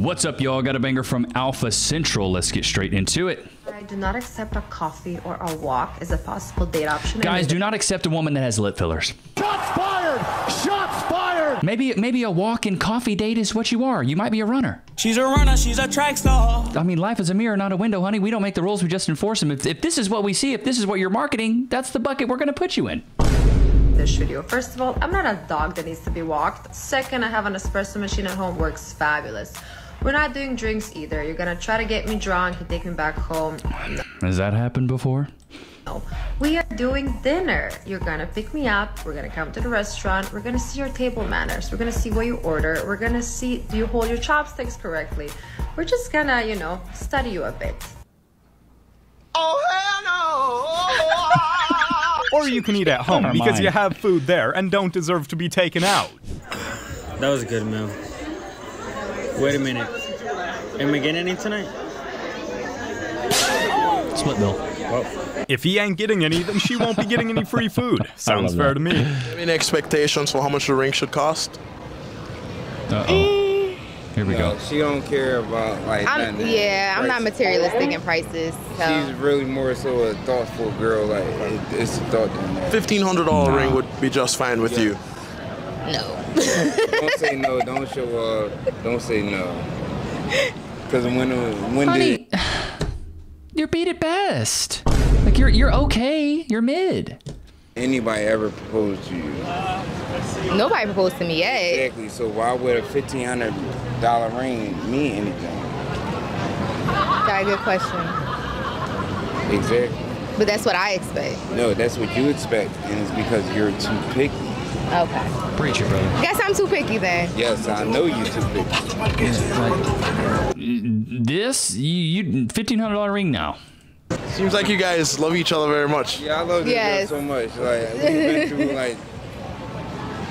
What's up, y'all? Got a banger from Alpha Central. Let's get straight into it. I do not accept a coffee or a walk as a possible date option. Guys, do not accept a woman that has lip fillers. Shots fired! Shots fired! Maybe maybe a walk and coffee date is what you are. You might be a runner. She's a runner, she's a track star. I mean, life is a mirror, not a window, honey. We don't make the rules, we just enforce them. If, if this is what we see, if this is what you're marketing, that's the bucket we're going to put you in. this video. First of all, I'm not a dog that needs to be walked. Second, I have an espresso machine at home, works fabulous. We're not doing drinks either. You're gonna try to get me drunk and take me back home. Has that happened before? No. We are doing dinner. You're gonna pick me up. We're gonna come to the restaurant. We're gonna see your table manners. We're gonna see what you order. We're gonna see do you hold your chopsticks correctly. We're just gonna, you know, study you a bit. Oh hell no! or you can eat at home because mind. you have food there and don't deserve to be taken out. That was a good meal. Wait a minute. Am I getting any tonight? Split bill. If he ain't getting any, then she won't be getting any free food. Sounds fair to me. Any expectations for how much the ring should cost? Uh oh. Here we No, go. she don't care about like I'm, nothing. yeah, I'm not materialistic in prices. She's really more so a thoughtful girl. Like it, it's a thought. Fifteen hundred dollar ring would be just fine with you. no. Don't say no. Don't show up. Don't say no. Because when when Honey, you're beat at best. Like you're you're okay. You're mid. anybody ever propose to you? Nobody proposed to me yet. Exactly. So why would a fifteen hundred dollar ring mean anything? Got a good question. Exactly. But that's what I expect. No, that's what you expect, and it's because you're too picky. Okay. Preacher, it, brother. Guess I'm too picky then. Yes, I know you're too picky. This you, you fifteen hundred dollar ring now. Seems like you guys love each other very much. Yeah, I love this Yes. so much. Like we've been through like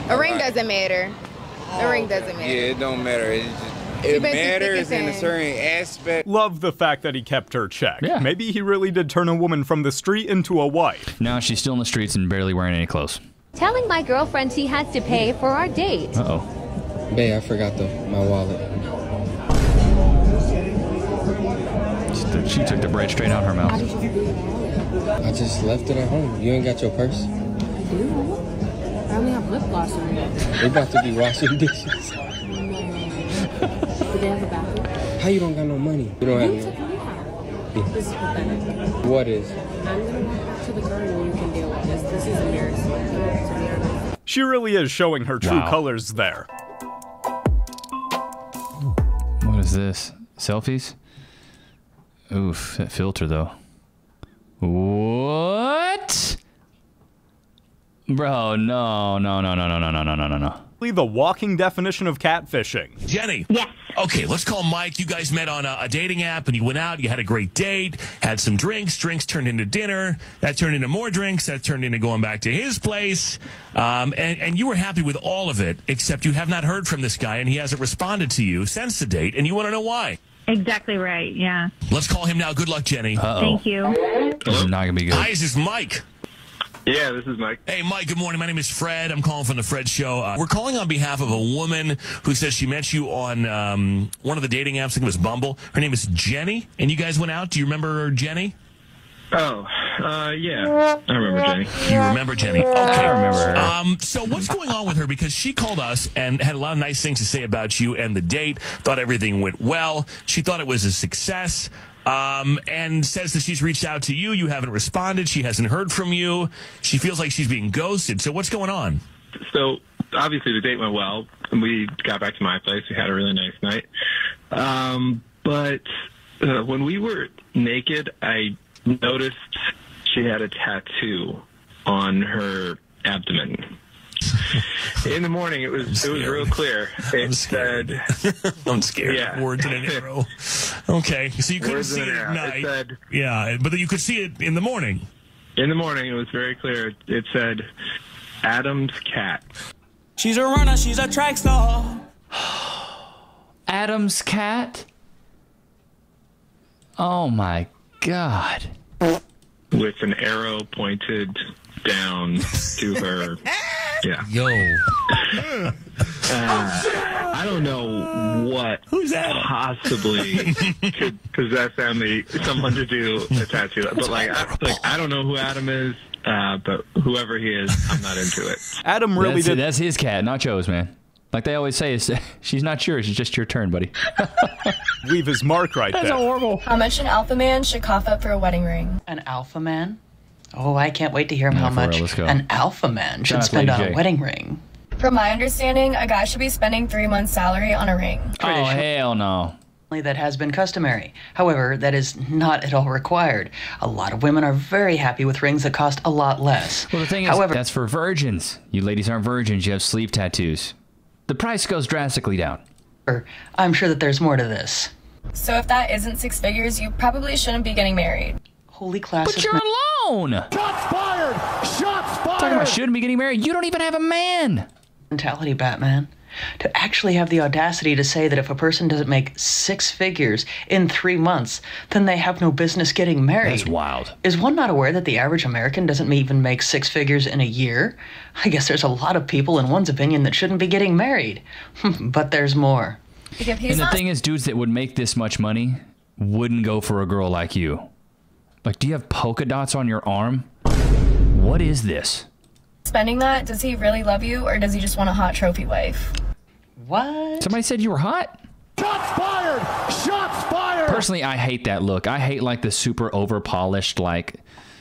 A ring doesn't matter. A ring doesn't matter. yeah, matter. it don't matter. It just it been through thick matters in a certain aspect. Love the fact that he kept her check. Yeah. Maybe he really did turn a woman from the street into a wife. Now she's still in the streets and barely wearing any clothes. Telling my girlfriend she has to pay for our date. Uh oh. Babe, I forgot the my wallet. She took the bread straight out of her mouth. I just left it at home. You ain't got your purse? I do. I only have lip gloss on it. We about to be washing dishes. Do they have a bathroom? How you don't got no money? You don't have no. This is pathetic. What is? I'm gonna walk back to the garden and you can deal with this. This is embarrassing. To be honest. She really is showing her true Wow. colors there. What is this? Selfies? Oof, that filter though. What? Bro, no, no, no, no, no, no, no, no, no, no, no. The walking definition of catfishing. Jenny. Yes. Okay, let's call Mike. You guys met on a, a dating app and you went out. You had a great date, had some drinks. Drinks turned into dinner. That turned into more drinks. That turned into going back to his place. Um, and, and you were happy with all of it, except you have not heard from this guy and he hasn't responded to you since the date. And you want to know why. Exactly right. Yeah. Let's call him now. Good luck, Jenny. Uh-oh. Thank you. This is not gonna be good. Hi, is this Mike? Yeah, this is Mike. Hey, Mike, good morning. My name is Fred. I'm calling from the Fred Show. Uh, we're calling on behalf of a woman who says she met you on um, one of the dating apps. I think it was Bumble. Her name is Jenny, and you guys went out. Do you remember Jenny? Oh, uh, yeah. I remember Jenny. You remember Jenny? Okay. I remember her. Um, so what's going on with her? Because she called us and had a lot of nice things to say about you and the date. Thought everything went well. She thought it was a success. Um, and says that she's reached out to you. You haven't responded. She hasn't heard from you. She feels like she's being ghosted. So what's going on? So, obviously, the date went well. We got back to my place. We had a really nice night. Um, but uh, when we were naked, I noticed she had a tattoo on her abdomen. In the morning, it was it was real clear. It said, I'm scared. Yeah. Words in an arrow. Okay, so you couldn't Words see it at arrow. It night. said- yeah, but you could see it in the morning. in the morning, it was very clear. It said, "Adam's cat." She's a runner, she's a track star. Adam's cat? Oh my god. with an arrow pointed down to her. Yeah. Yo. I don't know what Who's that? possibly could possess Emily, someone to do a tattoo. But like, I, like I don't know who Adam is. Uh, but whoever he is, I'm not into it. Adam really that's, did. That's his cat, not Joe's, man. Like they always say, is she's not yours. It's just your turn, buddy. Leave his mark right there. horrible. How much an alpha man should cough up for a wedding ring? An alpha man? Oh, I can't wait to hear him how much real, an alpha man should Shout spend Lady on a J. wedding ring. From my understanding, a guy should be spending three months' salary on a ring. Oh hell no. That has been customary. However, that is not at all required. A lot of women are very happy with rings that cost a lot less. Well, the thing is, However, that's for virgins. You ladies aren't virgins. You have sleeve tattoos. The price goes drastically down. Er, I'm sure that there's more to this. So if that isn't six figures, you probably shouldn't be getting married. Holy class. But you're alone. Shots fired! Shots fired! Talking about shouldn't be getting married. You don't even have a man. mentality, Batman. To actually have the audacity to say that if a person doesn't make six figures in three months, then they have no business getting married. That's wild. Is one not aware that the average American doesn't even make six figures in a year? I guess there's a lot of people, in one's opinion, that shouldn't be getting married. but there's more. And the thing is, dudes that would make this much money wouldn't go for a girl like you. Like, do you have polka dots on your arm? What is this? Spending that, does he really love you or does he just want a hot trophy wife? What? Somebody said you were hot? Shots fired! Shots fired! Personally, I hate that look. I hate like the super over polished, like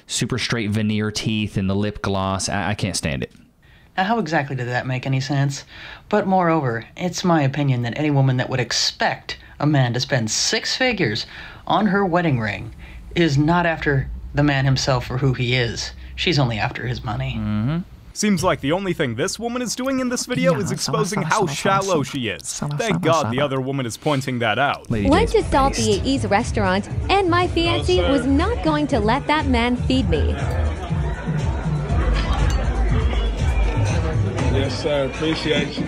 super straight veneer teeth and the lip gloss. I, I can't stand it. Now, how exactly did that make any sense? But moreover, it's my opinion that any woman that would expect a man to spend six figures on her wedding ring is not after the man himself for who he is. She's only after his money. Mm-hmm. Seems like the only thing this woman is doing in this video is exposing how shallow she is. Thank God the other woman is pointing that out. Went to Salt Bae's restaurant, and my fiancé was not going to let that man feed me. Yes, sir. Appreciate you.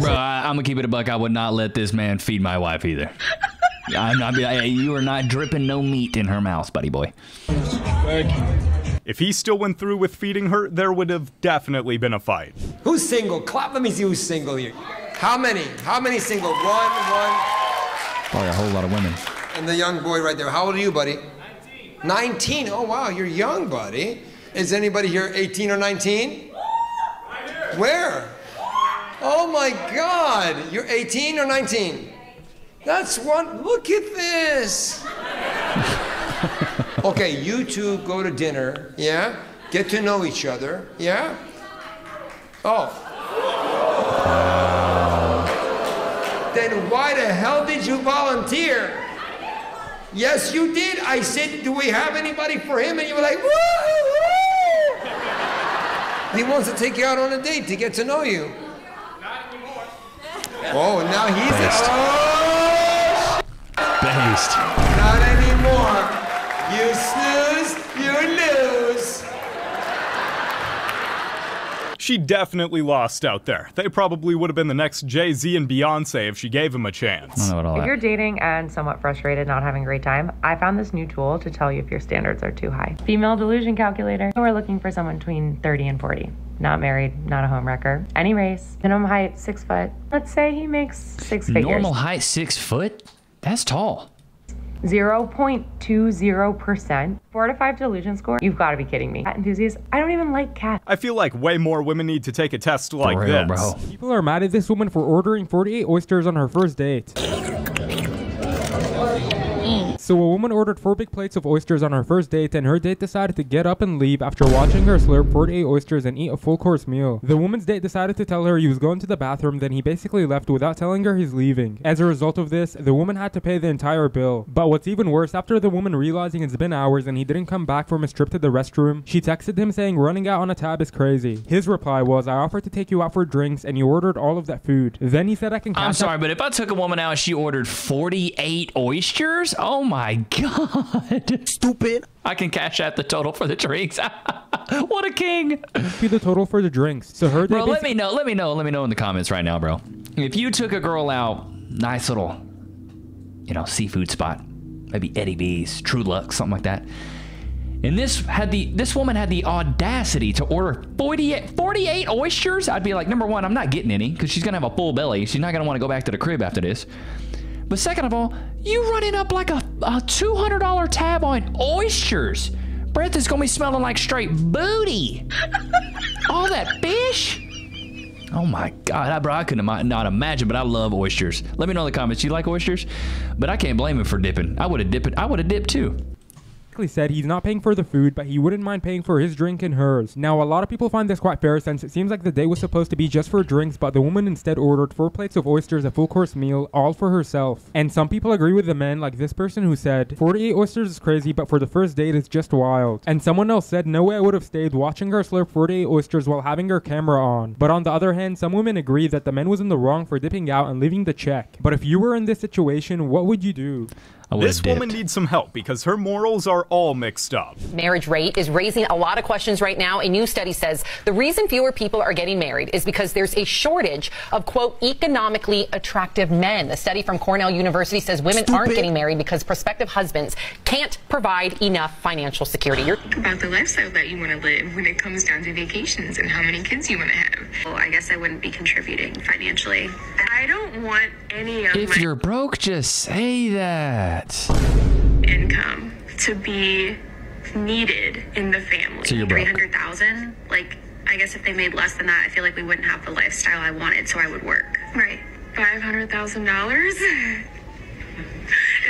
Bro, I, I'm gonna keep it a buck. I would not let this man feed my wife either. I'm not. Hey, you are not dripping no meat in her mouth, buddy boy. Thank you. If he still went through with feeding her, there would have definitely been a fight. Who's single? Clap. Let me see who's single here. How many? How many single? One, one. Oh, Probably a whole lot of women. And the young boy right there. How old are you, buddy? 19. 19. Oh, wow. You're young, buddy. Is anybody here 18 or 19? Right here. Where? Oh my God. You're 18 or 19? That's one. Look at this. Okay, you two go to dinner, yeah? Get to know each other, yeah? Oh. Then why the hell did you volunteer? Yes, you did. I said, do we have anybody for him? And you were like, woo, woo. He wants to take you out on a date to get to know you. Not anymore. Oh, now he's Based. oh, Based. Not anymore. You snooze, you lose. She definitely lost out there. They probably would have been the next Jay Z and Beyonce if she gave him a chance. If you're dating and somewhat frustrated, not having a great time, I found this new tool to tell you if your standards are too high. Female delusion calculator. We're looking for someone between 30 and 40. Not married, not a homewrecker. Any race, minimum height, six foot. Let's say he makes six figures. Normal height, six foot. That's tall. 0.20%. Four to five delusion score. You've got to be kidding me. Cat enthusiast. I don't even like cats. I feel like way more women need to take a test like real, this. bro. People are mad at this woman for ordering 48 oysters on her first date. So a woman ordered four big plates of oysters on her first date, and her date decided to get up and leave after watching her slurp 48 oysters and eat a full course meal. The woman's date decided to tell her he was going to the bathroom, then he basically left without telling her he's leaving. As a result of this, the woman had to pay the entire bill. But what's even worse, after the woman realizing it's been hours and he didn't come back from his trip to the restroom, she texted him saying running out on a tab is crazy. His reply was, I offered to take you out for drinks and you ordered all of that food. Then he said I can I'm sorry, but if I took a woman out she ordered 48 oysters, oh my god. Stupid. I can cash out the total for the drinks. what a king. be the total for the drinks. So her Bro, let me know. Let me know. Let me know in the comments right now, bro. If you took a girl out, nice little, you know, seafood spot, maybe Eddie V's, Truluck, something like that, And this had the this woman had the audacity to order 48, 48 oysters. I'd be like, number one, I'm not getting any because she's gonna have a full belly. She's not gonna want to go back to the crib after this. But second of all, you running up like a, a $200 tab on oysters. Breath is gonna be smelling like straight booty. all that fish. Oh my God, I, bro, I couldn't not imagine, but I love oysters. Let me know in the comments, you like oysters? But I can't blame him for dipping. I would have dipped. I would have dipped too. Basically said he's not paying for the food, but he wouldn't mind paying for his drink and hers. Now, a lot of people find this quite fair since it seems like the day was supposed to be just for drinks, but the woman instead ordered four plates of oysters, a full course meal, all for herself. And some people agree with the man, like this person who said, 48 oysters is crazy, but for the first date, it's just wild. And someone else said, no way I would have stayed watching her slurp 48 oysters while having her camera on. But on the other hand, some women agree that the man was in the wrong for dipping out and leaving the check. But if you were in this situation, what would you do? This woman needs some help because her morals are all mixed up. Marriage rate is raising a lot of questions right now. A new study says the reason fewer people are getting married is because there's a shortage of, quote, economically attractive men. The study from Cornell University says women aren't getting married because prospective husbands can't provide enough financial security. You're about the lifestyle that you want to live when it comes down to vacations and how many kids you want to have. Well, I guess I wouldn't be contributing financially. I don't want any of If my you're broke, just say that. Income to be needed in the family. So you're broke. 300,000? Like, I guess if they made less than that, I feel like we wouldn't have the lifestyle I wanted, so I would work. Right. $500,000?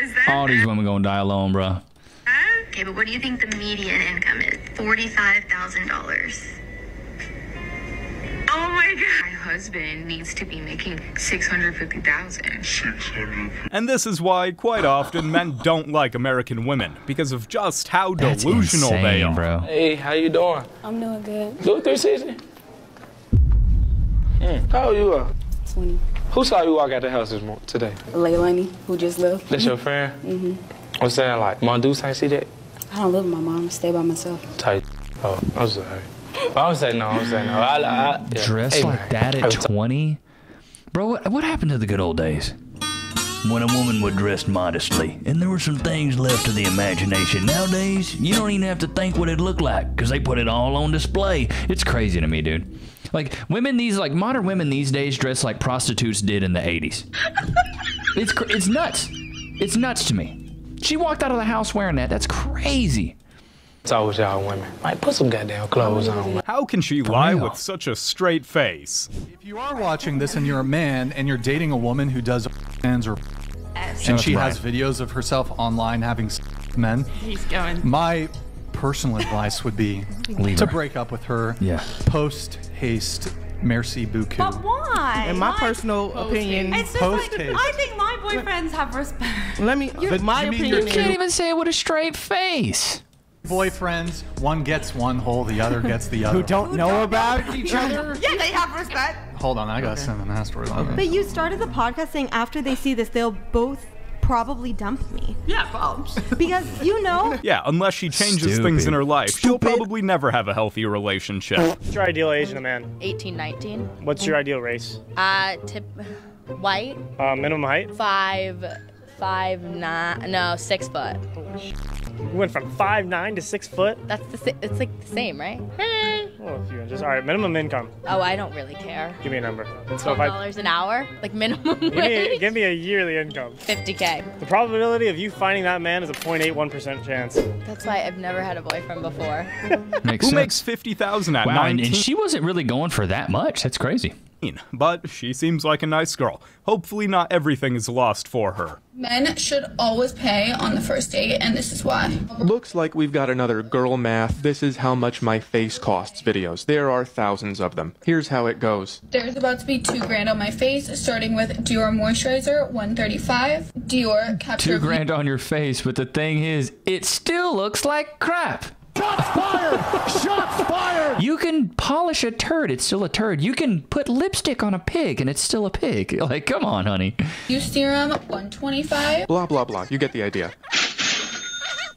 Is that All these women gonna die alone, bro. Okay, but what do you think the median income is? Forty-five thousand dollars. Oh my god! My husband needs to be making six hundred fifty thousand. Six hundred. And this is why, quite often, men don't like American women because of just how That's delusional they are. bro. Hey, how you doing? I'm doing good. Do 360? Mm. How old you are? 20. Who saw you walk out the house this morning, today? Leilani, who just left. That's your friend? hmm What's that like? Mondoose ain't see that? I don't live with my mom. I stay by myself. Tight. Oh, I'm sorry. I'm saying no, I'm saying no. I, I, yeah. Dressed Hey, like that at 20? Bro, what, what happened to the good old days? When a woman would dress modestly, and there were some things left to the imagination. Nowadays, you don't even have to think what it looked like, because they put it all on display. It's crazy to me, dude. Like, women these, like, modern women these days dress like prostitutes did in the 80s. It's, cr- it's nuts. It's nuts to me. She walked out of the house wearing that. That's crazy. It's always y'all women. Like, put some goddamn clothes on. How can she lie with such a straight face? If you are watching this and you're a man and you're dating a woman who does hands or and she has videos of herself online having men, He's going. my personal advice would be Leave to her. break up with her. Yeah. Post haste, merci beaucoup. But why? In my Why- personal opinion, it's just post like haste. I think my boyfriends have respect. Let me. But my you opinion You can't even say it with a straight face. Boyfriends, one gets one hole, the other gets the other. Who don't know about each other? Yeah, they have respect. Hold on, I gotta send an asteroid on. But you started the podcast saying after they see this, they'll both probably dump me. Yeah, Bobs. Because you know, Yeah, unless she changes things in her life, she'll probably never have a healthy relationship. What's your ideal age in a man? 18, 19. What's your ideal race? Uh, tip, white, Uh, minimum height? five, five, nine, no, six foot. You went from five nine to six foot. That's the, it's like the same, right? Well, a few inches. All right, minimum income. Oh, I don't really care. Give me a number. So Twelve if I dollars an hour, like minimum give me, wage. give me a yearly income. 50k. The probability of you finding that man is a 0.81% chance. That's why I've never had a boyfriend before. Makes Who sense. makes 50,000 at Wow, and, 19? and she wasn't really going for that much. That's crazy. But she seems like a nice girl. Hopefully, not everything is lost for her. Men should always pay on the first date, and this is why. Looks like we've got another girl math. This is how much my face costs videos. There are thousands of them. Here's how it goes. There's about to be two grand on my face, starting with Dior moisturizer, 135. Dior capture Two grand on your face, but the thing is, it still looks like crap. Shots fired! Shots fired! You can polish a turd, it's still a turd. You can put lipstick on a pig, and it's still a pig. Like, come on, honey. Use serum, 125. Blah, blah, blah. You get the idea.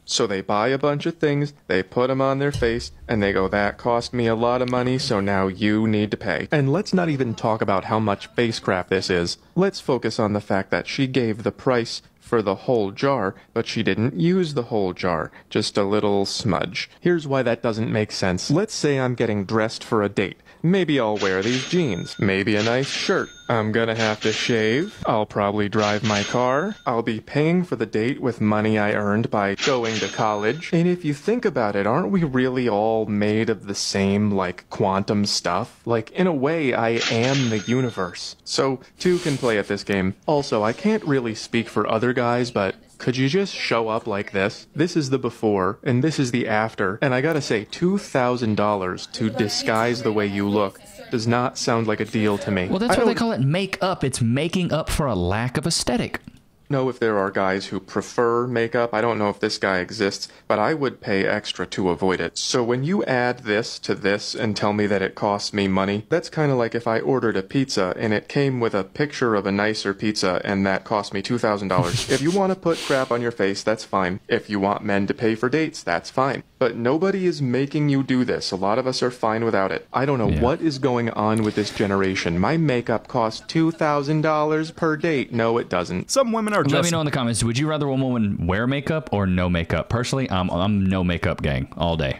So they buy a bunch of things, they put them on their face, and they go, that cost me a lot of money, so now you need to pay. And let's not even talk about how much face crap this is. Let's focus on the fact that she gave the price for the whole jar, but she didn't use the whole jar, just a little smudge. Here's why that doesn't make sense. Let's say I'm getting dressed for a date. Maybe I'll wear these jeans, maybe a nice shirt. I'm gonna have to shave. I'll probably drive my car. I'll be paying for the date with money I earned by going to college. And if you think about it, aren't we really all made of the same, like, quantum stuff? Like, in a way, I am the universe. So, two can play at this game. Also, I can't really speak for other guys, but could you just show up like this? This is the before, and this is the after. And I gotta say, $2,000 to disguise the way you look does not sound like a deal to me. Well, that's why they call it make up. It's making up for a lack of aesthetic. Know if there are guys who prefer makeup. I don't know if this guy exists, but I would pay extra to avoid it. So when you add this to this and tell me that it costs me money, that's kind of like if I ordered a pizza and it came with a picture of a nicer pizza and that cost me $2,000. if you want to put crap on your face, that's fine. If you want men to pay for dates, that's fine. But nobody is making you do this. A lot of us are fine without it. I don't know what is going on with this generation. My makeup costs $2,000 per date. No, it doesn't. Some women are Let me know in the comments. Would you rather a woman wear makeup or no makeup? Personally, I'm I'm no makeup gang all day.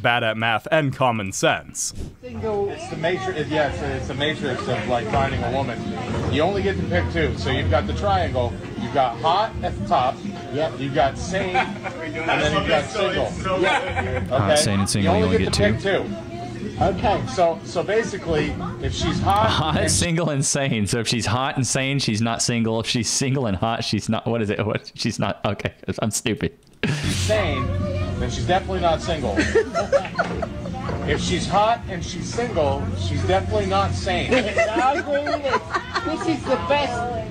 bad at math and common sense. It's the matrix. Yes, it's, it's the matrix of like finding a woman. You only get to pick two. So you've got the triangle. You've got hot at the top. Yep. You've got sane, and then you've got single. Okay. Hot, sane, and single, You you only only get, get to pick two. Okay. So so basically, if she's hot, Hot, and single, and sane. So if she's hot and sane, she's not single. If she's single and hot, she's not. What is it? What? She's not. Okay, I'm stupid. she's sane, then she's definitely not single. if she's hot and she's single, she's definitely not sane. I agree with it. This is the best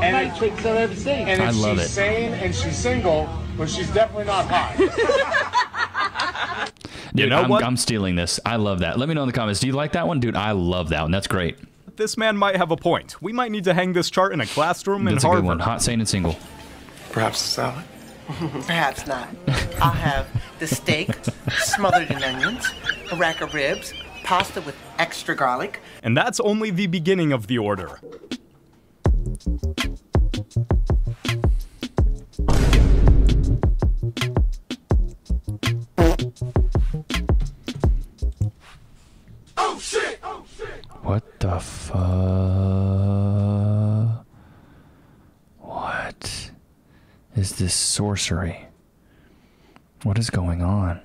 matrix I've ever seen. And if I love she's it. sane and she's single, but she's definitely not hot. Dude, know I'm, what? I'm stealing this. I love that. Let me know in the comments. Do you like that one, dude? I love that one. That's great. This man might have a point. We might need to hang this chart in a classroom in That's a good one. Hot, sane, and single. Perhaps a salad. Perhaps not. I'll have the steak smothered in onions, a rack of ribs, pasta with extra garlic. And that's only the beginning of the order. What the fuck? What is this sorcery? What is going on?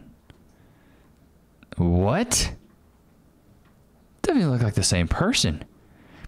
What? Doesn't even look like the same person.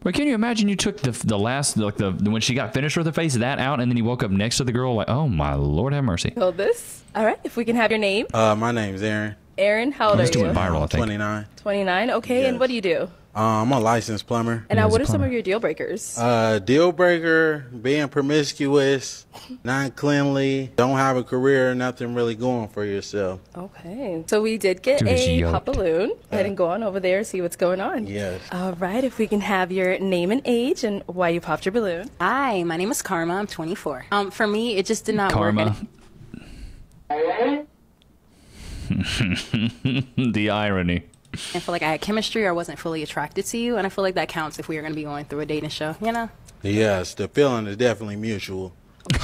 But can you imagine you took the the last like the when she got finished with her face that out and then you woke up next to the girl like oh my lord have mercy. Hold this. All right. If we can have your name. Uh, my name's Aaron. Aaron, how old Let's are you? it viral, I think. 29. 29. Okay. And what do you do? Uh, I'm a licensed plumber. And now, what are some of your deal breakers? Uh, deal breaker, being promiscuous, not cleanly, don't have a career, nothing really going for yourself. Okay. So we did get Dude a yoked. pop balloon. Go ahead and go on over there, see what's going on. Yes. All right. If we can have your name and age and why you popped your balloon. Hi, my name is Karma. I'm 24. Um, for me, it just did not Karma. work. the irony. I feel like I had chemistry or I wasn't fully attracted to you, and I feel like that counts if we are going to be going through a dating show, you know? Yes, the feeling is definitely mutual.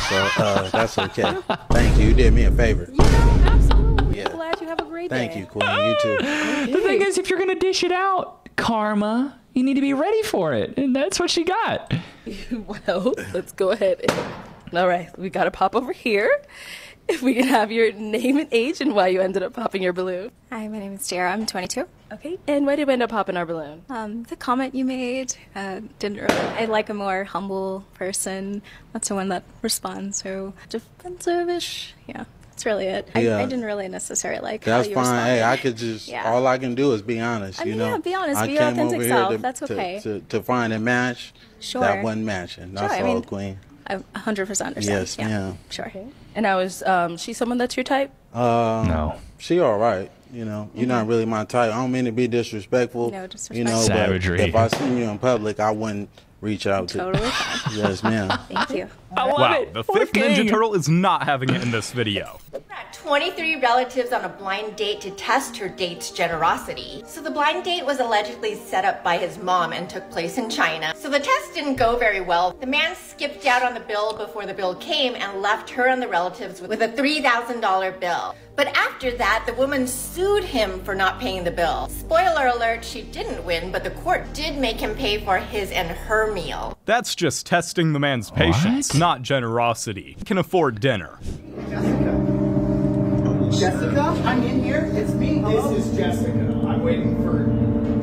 So uh, that's okay. Thank you. You did me a favor. Absolutely. I'm glad you have a great Thank day. Thank you, Queen. You too. The thing is, if you're gonna dish it out, karma, you need to be ready for it, and that's what she got. well, let's go ahead. All right. We got to pop over here. If we can have your name and age and why you ended up popping your balloon. Hi, my name is Jara. I'm 22. Okay. And why did we end up popping our balloon? Um, the comment you made uh, didn't really. I like a more humble person, not someone that responds so defensive-ish. Yeah, that's really it. I, Yeah. I didn't really necessarily like That's how you fine. Hey. I could just Yeah. all I can do is be honest. I you know, yeah, be honest, I be your came authentic over here self. to, That's to- okay. To, to, find a match Sure. that wasn't matching. That's Sure, I all, mean, Queen. I 100% understand. Yes, yeah. ma'am. Sure. And I was, um, she's someone that's your type? Um, no. She all right. You know, you're not really my type. I don't mean to be disrespectful. No You know, Savagery. but if I seen you in public, I wouldn't reach out to. Totally fine. Yes, ma'am. Thank you. I wow, the fifth Ninja Turtle is not having it in this video. 23 relatives on a blind date to test her date's generosity. So the blind date was allegedly set up by his mom and took place in China. So the test didn't go very well. The man skipped out on the bill before the bill came and left her and the relatives with a $3,000 bill. But after that, the woman sued him for not paying the bill. Spoiler alert, she didn't win, but the court did make him pay for his and her meal. That's just testing the man's patience, not generosity. He can afford dinner. Jessica, I'm in here. It's me. This is Jessica. I'm waiting for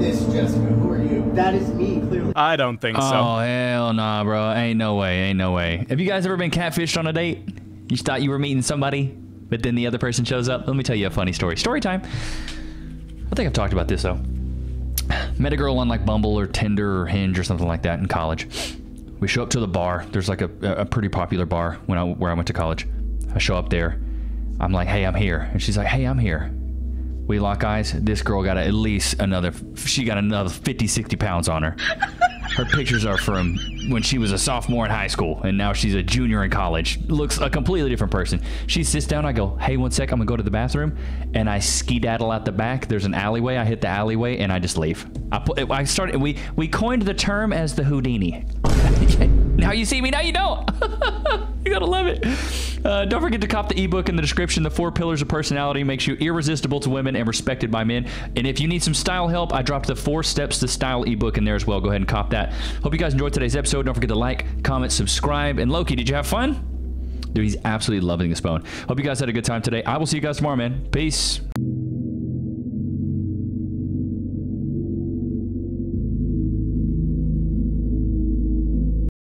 this Jessica. Who are you? That is me, clearly. I don't think so. Oh hell nah, bro. Ain't no way. Ain't no way. Have you guys ever been catfished on a date? You thought you were meeting somebody, but then the other person shows up. Let me tell you a funny story. Story time. I think I've talked about this though. Met a girl on like Bumble or Tinder or Hinge or something like that in college. We show up to the bar. There's like a, a pretty popular bar when I where I went to college. I show up there. I'm like, hey, I'm here. And she's like, hey, I'm here. We lock eyes. This girl got at least another, she got another 50, 60 pounds on her. Her pictures are from when she was a sophomore in high school, and now she's a junior in college. Looks a completely different person. She sits down. I go, hey, one sec, I'm gonna go to the bathroom, and I skedaddle out the back. There's an alleyway. I hit the alleyway, and I just leave. I put, I started. We we coined the term as the Houdini. now you see me. Now you don't. you gotta love it. Uh, don't forget to cop the ebook in the description. The four pillars of personality makes you irresistible to women and respected by men. And if you need some style help, I dropped the four steps to style ebook in there as well. Go ahead and cop that. Hope you guys enjoyed today's episode. Don't forget to like, comment, subscribe. And Loki, did you have fun? Dude, he's absolutely loving this bone. Hope you guys had a good time today. I will see you guys tomorrow, man. Peace.